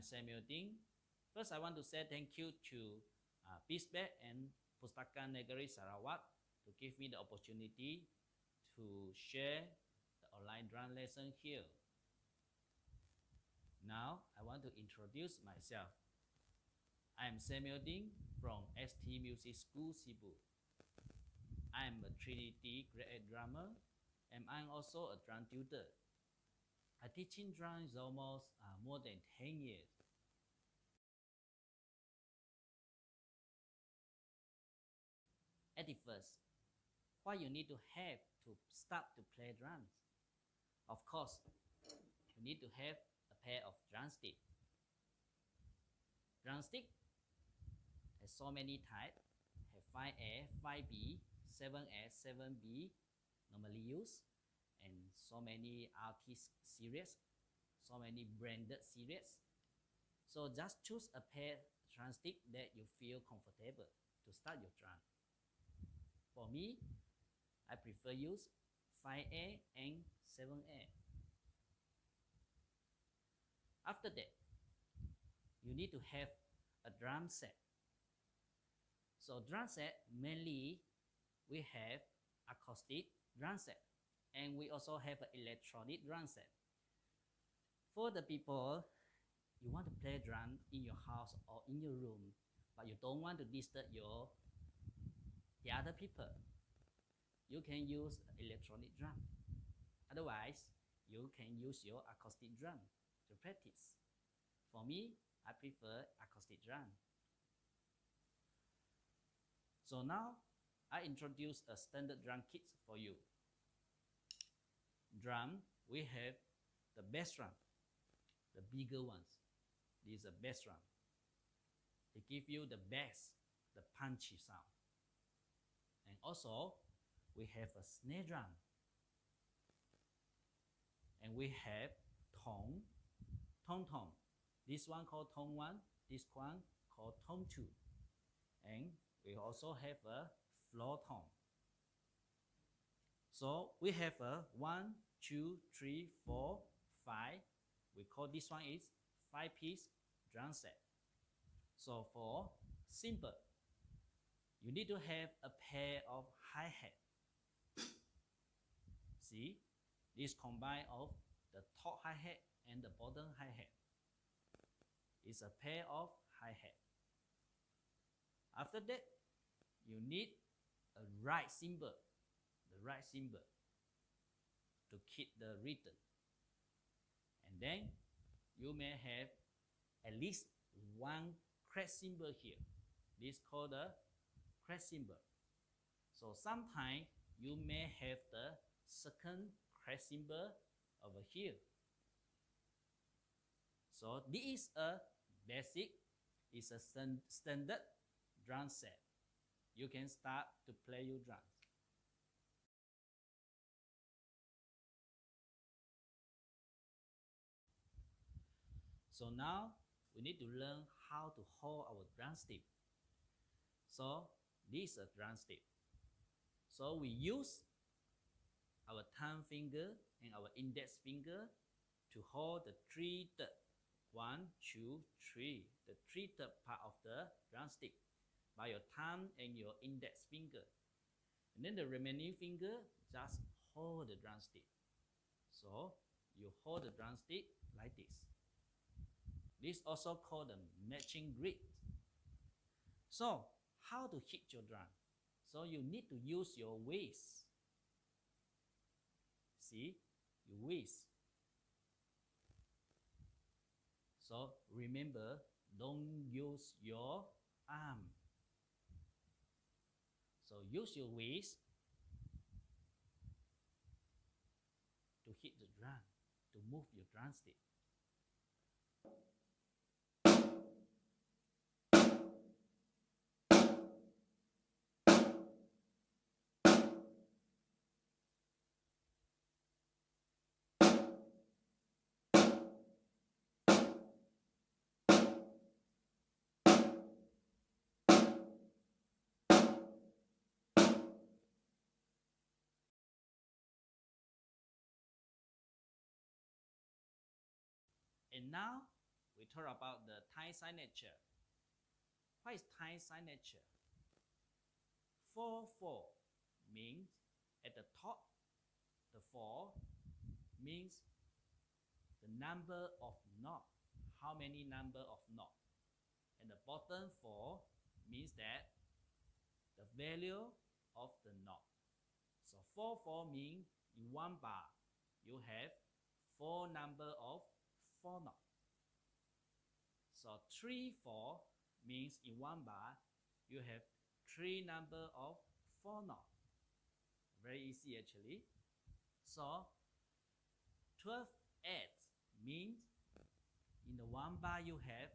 I'm Samuel Ding. First, I want to say thank you to uh, Beatspace and Pustaka Negeri Sarawak to give me the opportunity to share the online drum lesson here. Now, I want to introduce myself. I'm Samuel Ding from ST Music School Sibu. I'm a Trinity grade drummer and I'm also a drum tutor. I teaching drum is almost uh, more than 10 years. At the first, what you need to have to start to play drums? Of course, you need to have a pair of drumstick. Drumstick has so many types, have 5A, 5B, 7A, 7B normally used, and so many artist series, so many branded series. So just choose a pair drumstick that you feel comfortable to start your drum. For me, I prefer use 5A and 7A. After that, you need to have a drum set. So drum set mainly we have acoustic drum set and we also have an electronic drum set. For the people you want to play drum in your house or in your room, but you don't want to disturb your the other people, you can use electronic drum. Otherwise, you can use your acoustic drum to practice. For me, I prefer acoustic drum. So now, I introduce a standard drum kit for you. Drum, we have the bass drum, the bigger ones. These are bass drum. They give you the bass, the punchy sound. And also, we have a snare drum. And we have tone, tone tone. This one called tone one, this one called tone two. And we also have a floor tone. So we have a one, two, three, four, five. We call this one is five piece drum set. So for simple, you need to have a pair of hi-hat. See, this combine of the top hi-hat and the bottom hi-hat. It's a pair of hi-hat. After that, you need a ride cymbal, the ride cymbal to keep the rhythm. And then you may have at least one crash cymbal here. This called the crash cymbal. So sometimes you may have the second crash cymbal over here. So this is a basic, it's a standard drum set. You can start to play your drums. So now we need to learn how to hold our drumstick. So this is a drumstick. So we use our thumb finger and our index finger to hold the three third. One, two, three. The three third part of the drumstick by your thumb and your index finger. And then the remaining finger just hold the drumstick. So you hold the drumstick like this. This also called the matching grip. So how to hit your drum? So you need to use your waist. See, your waist. So remember, don't use your arm. So use your waist to hit the drum, to move your drumstick. And now we talk about the time signature. What is time signature? 4 4 means at the top, the 4 means the number of knot. How many number of knot? And the bottom 4 means that the value of the knot. So 4 4 means in one bar you have four number of 4 knot. So 3 4 means in one bar you have three number of 4 knot. Very easy actually. So 12 8 means in the one bar you have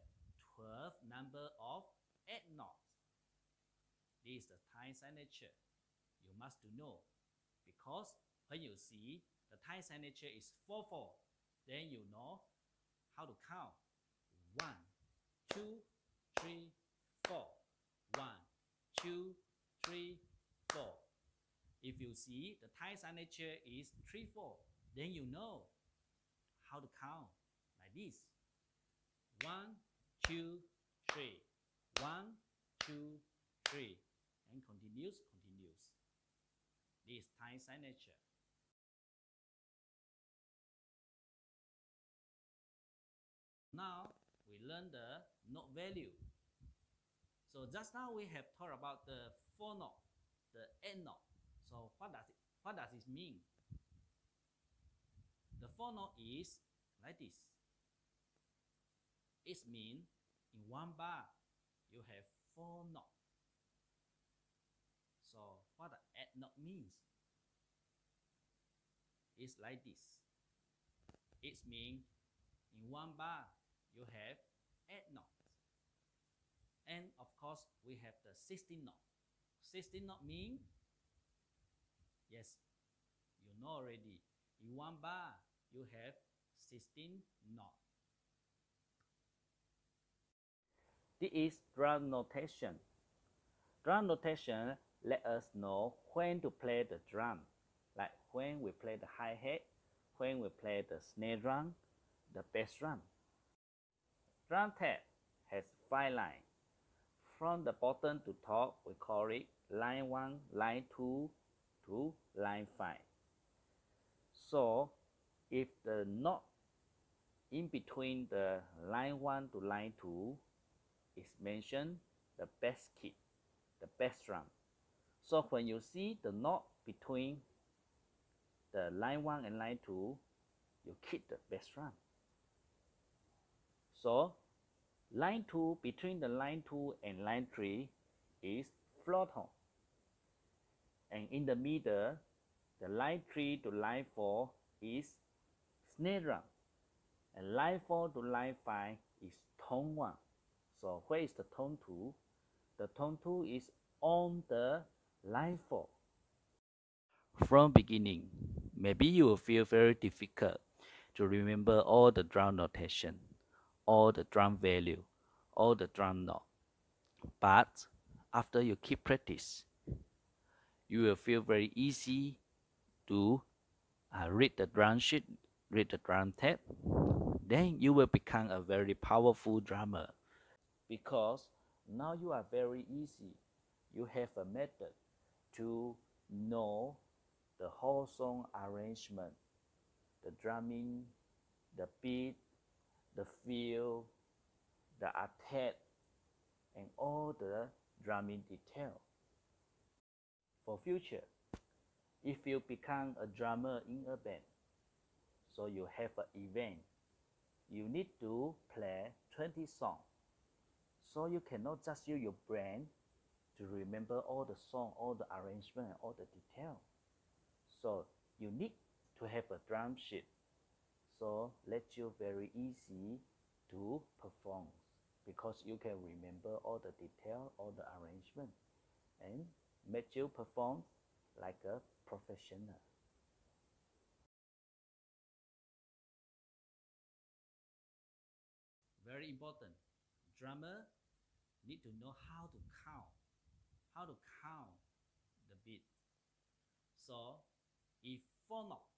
12 number of 8 knots. This is the time signature. You must know because when you see the time signature is 4 4, then you know how to count. 1, 2, 3, 4. 1, 2, 3, 4. If you see the time signature is 3 4, then you know how to count like this. 1, 2, 3. 1, 2, 3. And continues, continues. This time signature. Now we learn the note value. So just now we have talked about the four note, the eight note. So what does it what does it mean? The four note is like this. It means in one bar you have four note. So what the eight note means? It's like this. It means in one bar you have 8 knots. And of course, we have the 16 knot. 16 knot mean, yes, you know already. In one bar, you have 16 knot. This is drum notation. Drum notation let us know when to play the drum, like when we play the hi-hat, when we play the snare drum, the bass drum. Drum tab has five lines. From the bottom to top, we call it line 1, line 2 to line 5. So, if the knot in between the line 1 to line 2 is mentioned, the best kick, the best drum. So when you see the knot between the line 1 and line 2, you kick the best drum. So line 2 between the line 2 and line 3 is floor tone. And in the middle, the line 3 to line 4 is snare drum. And line 4 to line 5 is tone 1. So where is the tone 2? The tone 2 is on the line 4. From beginning, maybe you will feel very difficult to remember all the drum notation all the drum value, all the drum note. But after you keep practice, you will feel very easy to uh, read the drum sheet, read the drum tab. Then you will become a very powerful drummer because now you are very easy. You have a method to know the whole song arrangement, the drumming, the beat, the feel, the attack, and all the drumming detail. For future, if you become a drummer in a band, so you have an event, you need to play 20 songs. So you cannot just use your brain to remember all the song, all the arrangement, all the detail. So you need to have a drum sheet so let you very easy to perform because you can remember all the detail, all the arrangement and make you perform like a professional. Very important. Drummer need to know how to count, how to count the beat. So if four note,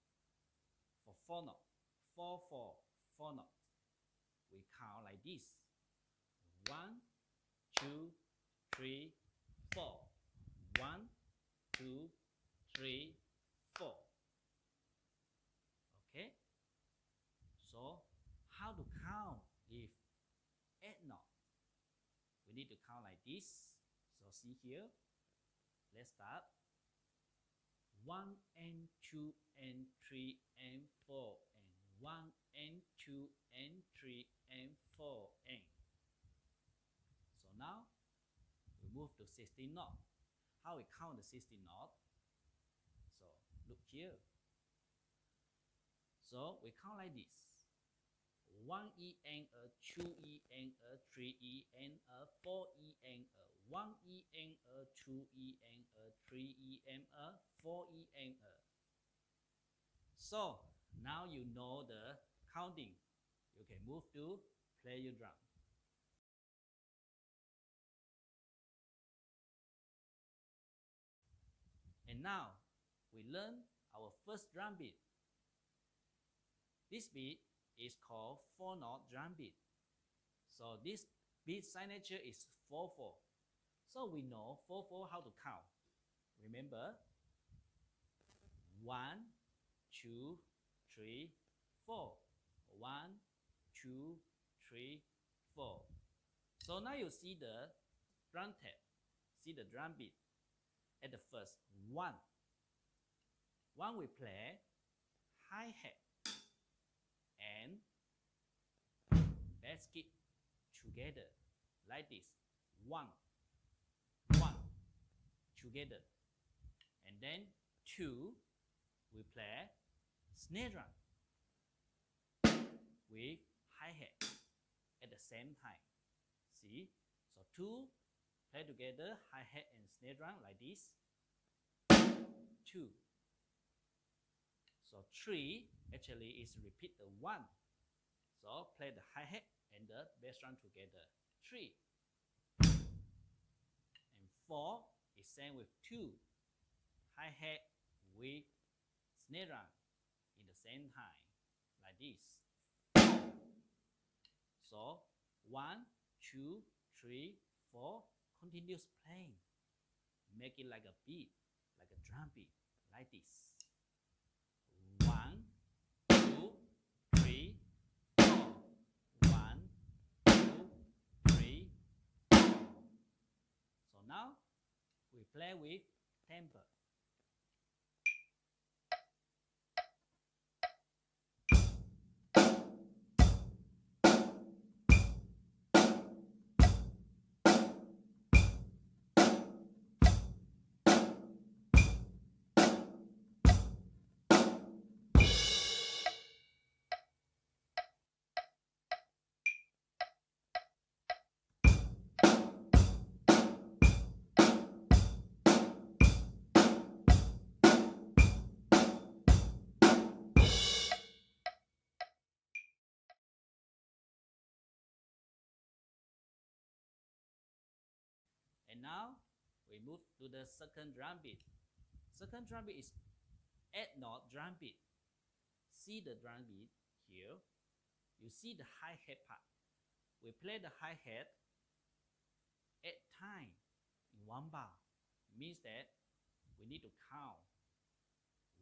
for four note, four four four notes. we count like this. One, two, three, four. One, two, three, four. Okay? So, how to count if eight not? We need to count like this. So, see here. Let's start. 1 and 2 and 3 and 4 and 1 and 2 and 3 and 4 and. So now we move to 16 knot. How we count the 16 knot? So look here. So we count like this. 1 e and a 2 e and a 3 e and a 4 e and a 1 e and a 2 e and a 3 e and a 4 E N E. So now you know the counting. You can move to play your drum. And now we learn our first drum beat. This beat is called 4 note drum beat. So this beat signature is 4 4. So we know 4 4 how to count. Remember one, two, three, four. One, two, three, four. So now you see the drum tab, see the drum beat. At the first, one. One we play hi hat and bass kick together like this. One, one, together. And then two, we play snare drum with hi-hat at the same time. See? So two play together hi-hat and snare drum like this. Two. So three actually is repeat the one. So play the hi-hat and the bass drum together. Three. And four is same with two. Hi-hat with snare drum same time like this. So one, two, three, four, continuous playing. Make it like a beat, like a drum beat, like this. One, two, three, four. One, two, three, four. So now we play with tempo. And now we move to the second drum beat. Second drum beat is 8 note drum beat. See the drum beat here. You see the hi-hat part. We play the hi-hat 8 times in one bar. Means that we need to count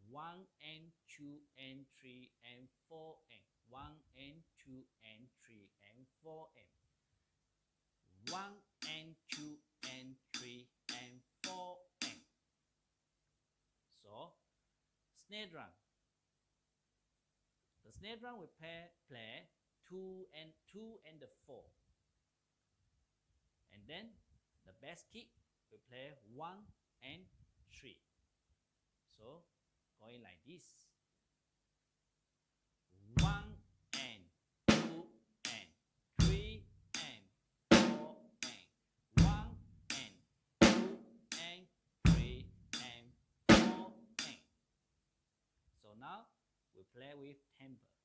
1 and 2 and 3 and 4 and 1 and 2 and 3 and 4 and 1 and 2 snare drum. The snare drum we play, play 2 and 2 and the 4. And then the bass kick we play 1 and 3. So, going like this. 1 now we play with tempo.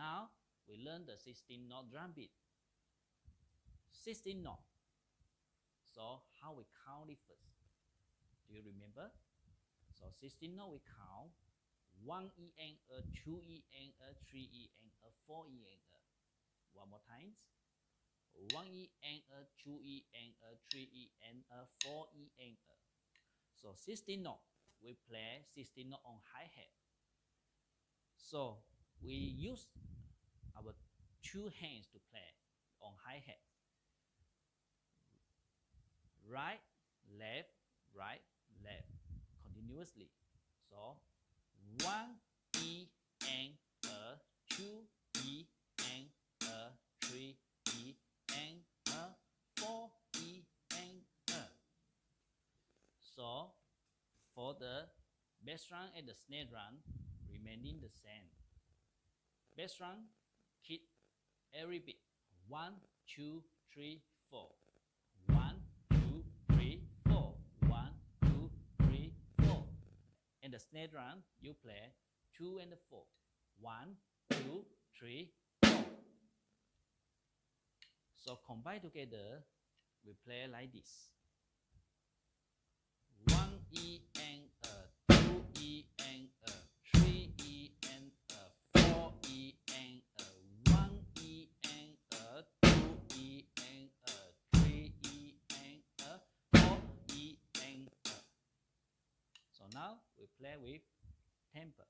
Now we learn the 16 note drum beat. 16 note. So how we count it first? Do you remember? So 16 note we count 1 E N E, 2 E N E, 3 E N E, 4 E N E. One more times. 1 E N E, 2 E N E, 3 E N E, 4 E N E. So 16 note, we play 16 note on hi-hat. So we use our two hands to play on hi-hat. Right, left, right, left, continuously. So one E N E, two E N E, three E N E, four E N E. So for the bass drum and the snare drum remaining the same. Bass drum keep every beat one, two, three, four. One, two, three, four. One, two, three, four. And the snare drum you play two and four. One, two, three, four. So combine together, we play like this. One E, now we play with tempo.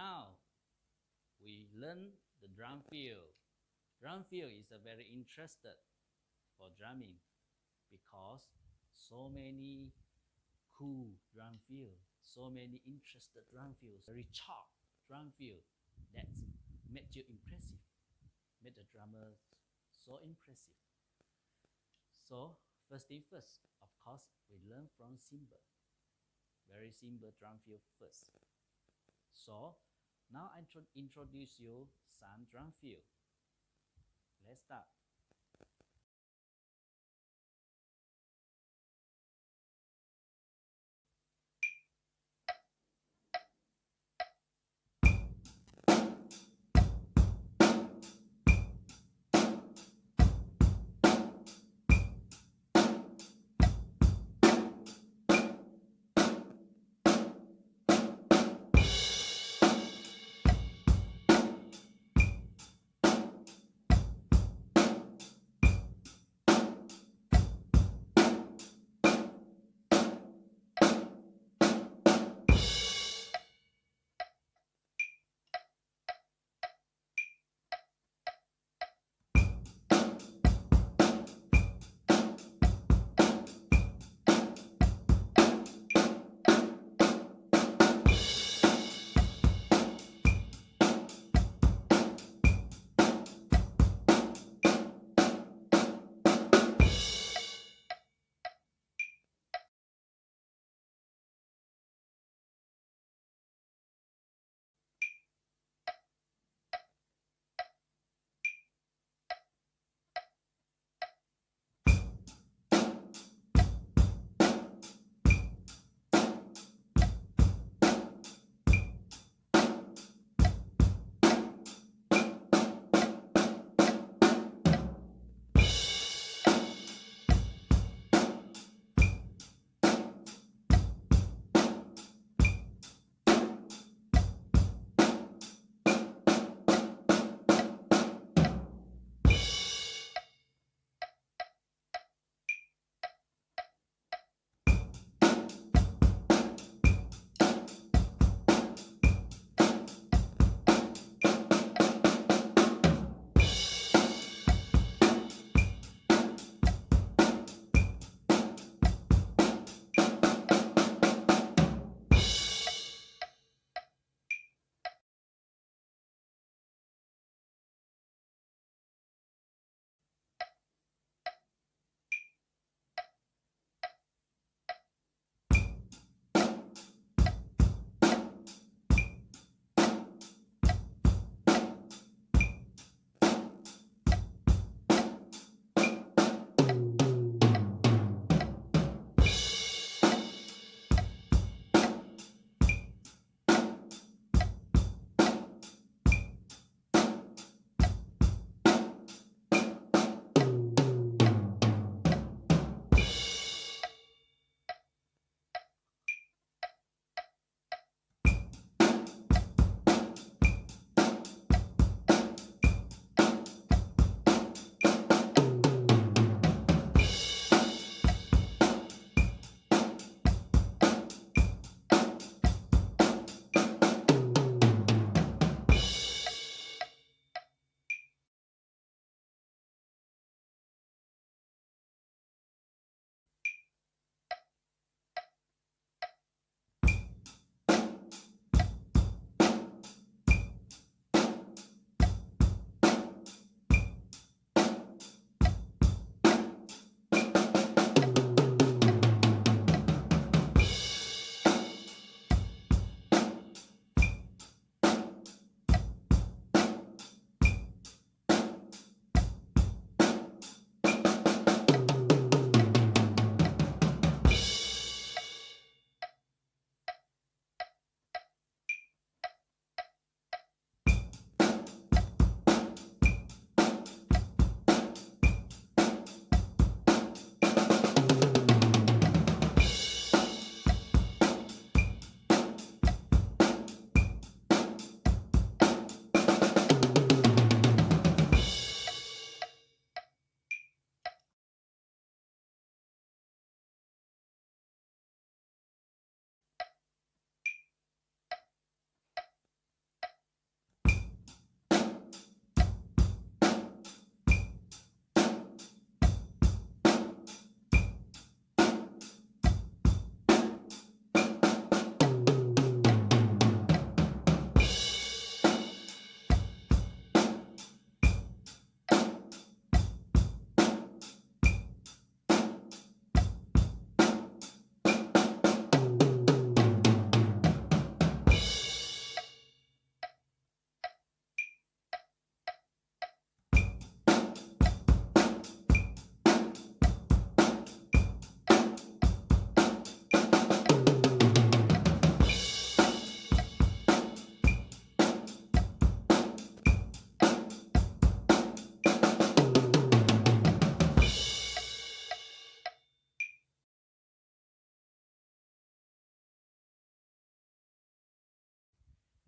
Now we learn the drum fill. Drum fill is a very interested for drumming because so many cool drum fill, so many interested drum fills, very sharp drum fill that make you impressive, make the drummer so impressive. So first thing first, of course, we learn from cymbal. Very simple drum fill first. So now I intro- introduce you some drum fill. Let's start.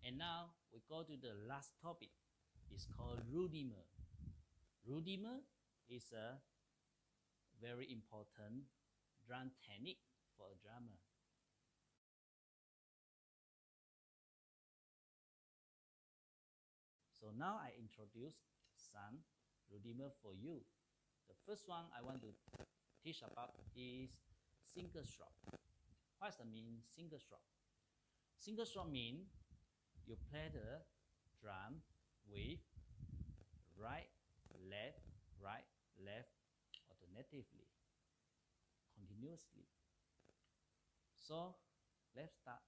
And now we go to the last topic. It's called rudiment. Rudiment is a very important drum technique for a drummer. So now I introduce some rudiment for you. The first one I want to teach about is single stroke. What does it mean single stroke? Single stroke means you play the drum with right, left, right, left alternatively, continuously. So let's start.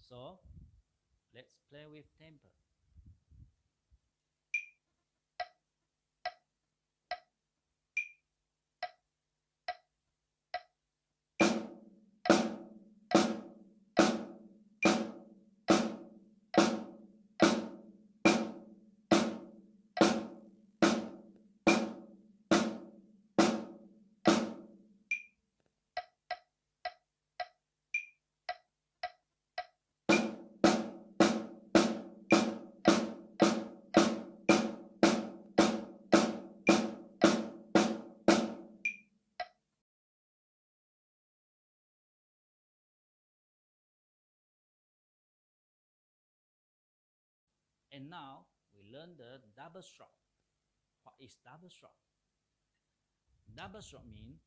So let's play with tempo. And now we learn the double stroke. What is double stroke? Double stroke means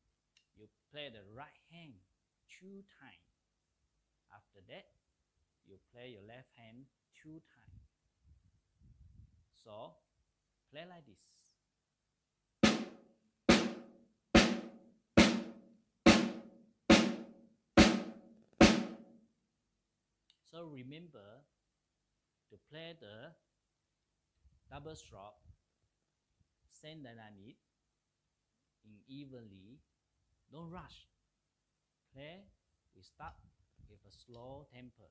you play the right hand two times. After that, you play your left hand two times. So, play like this. So remember to play the double stroke same dynamic in evenly. Don't rush. Play we start with a slow tempo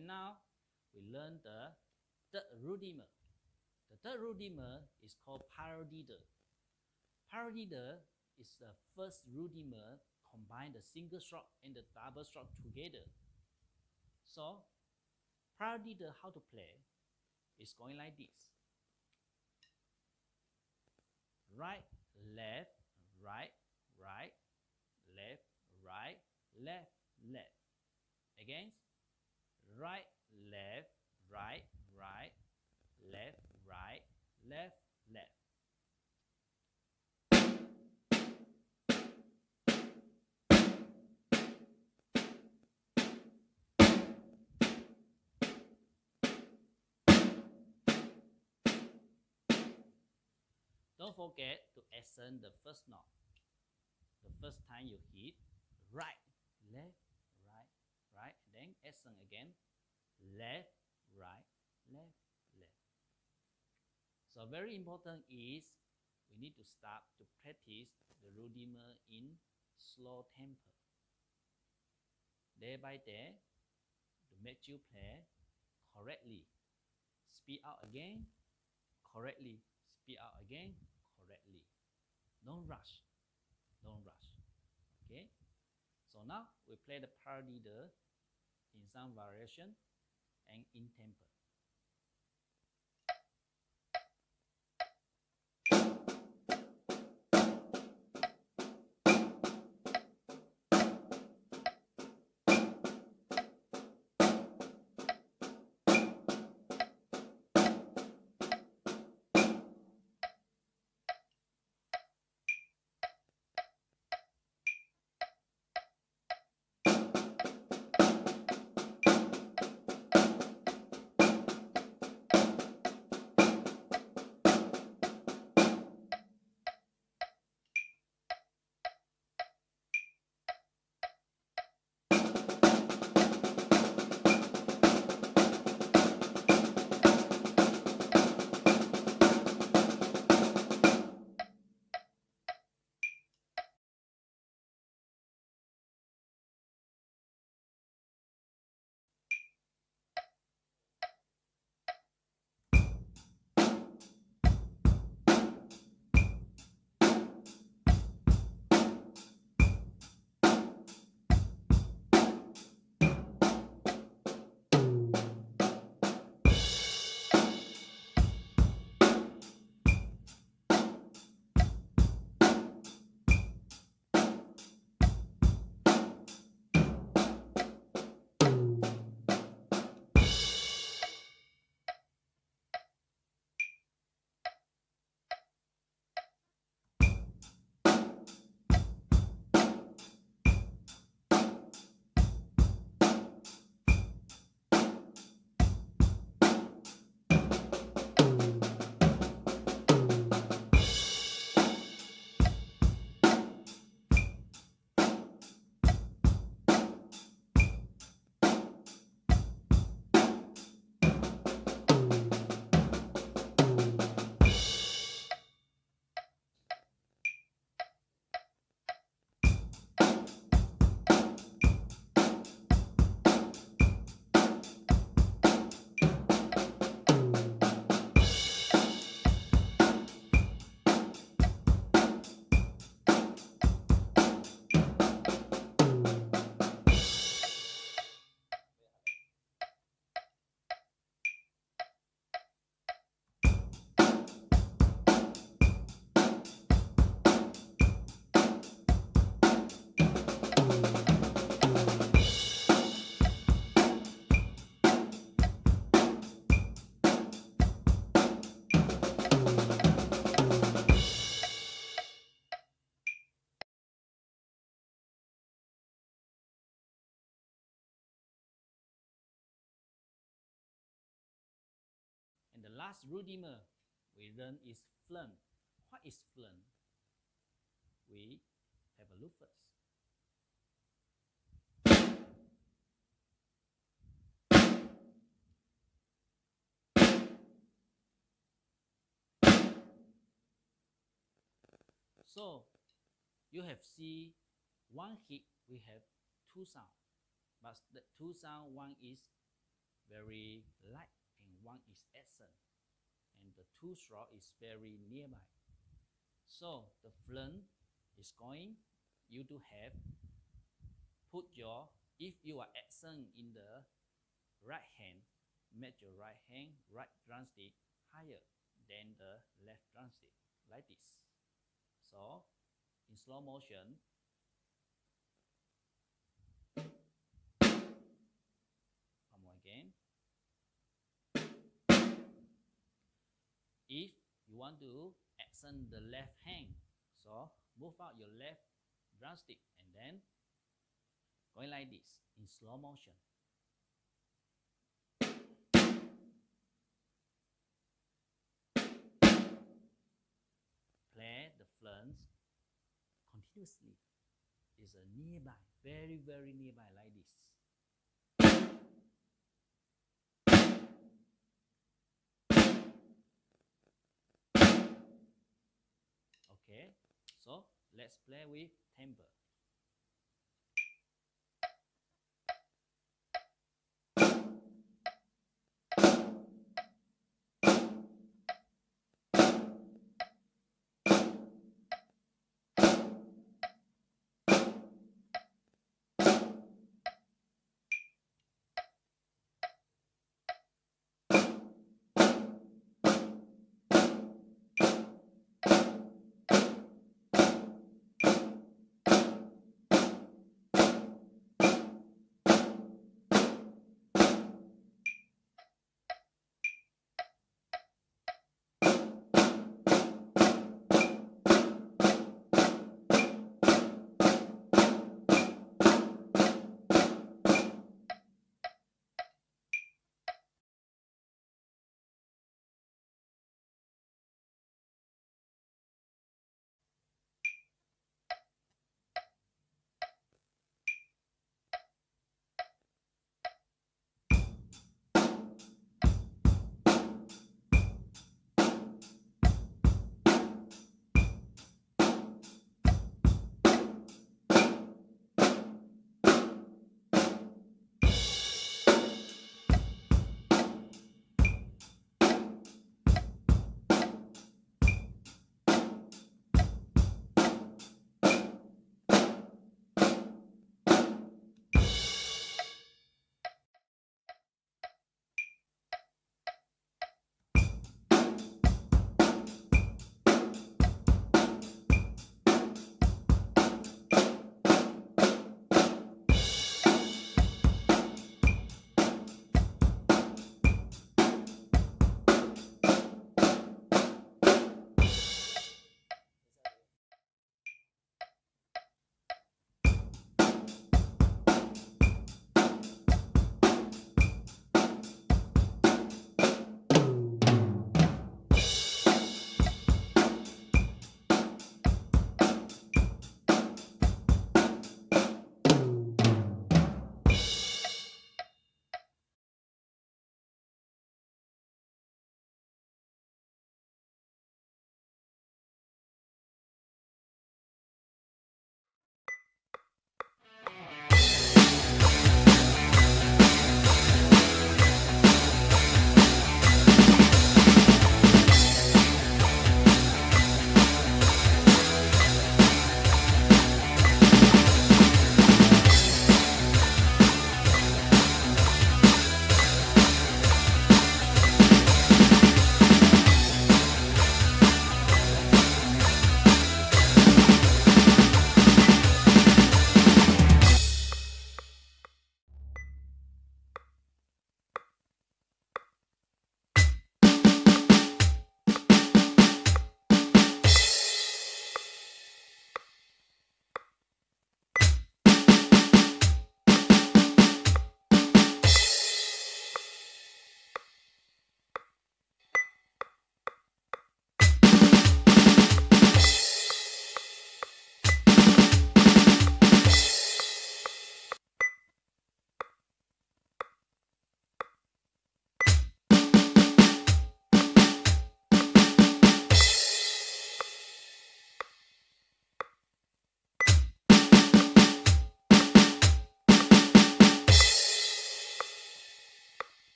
And now we learn the third rudiment. The third rudiment is called paradiddle. Paradiddle is the first rudiment combine the single stroke and the double stroke together. So, paradiddle how to play is going like this. Right, left, right, right, left, right, left, left. Again, right, left, right, right, left, right, left, left. Don't forget to accent the first note. The first time you hit right, left, right, right, then accent again, left, right, left, left. So very important is we need to start to practice the rudiment in slow tempo. Day by day, to make you play correctly. Speed out again, correctly. Speed out again, correctly. Don't rush. Don't rush. Okay? So now we play the paradiddle in some variation in tempo. Last rudiment we learn is flam. What is flam? We have a look first. So you have see one hit we have two sound, but the two sound one is very light and one is accent the two stroke is very nearby. So the front is going you to have put your if you are accent in the right hand make your right hand right drumstick higher than the left drumstick like this so in slow motion want to accent the left hand. So move out your left drumstick and then going like this in slow motion. Play the flam continuously. Is a nearby very very nearby like this let's play with temper